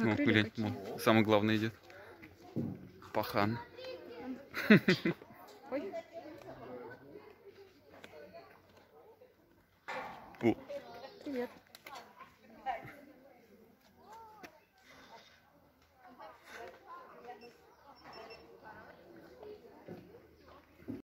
Ну, крылья глянь, какие. вон, ну, самый главный идет. Пахан. Ой, О, привет.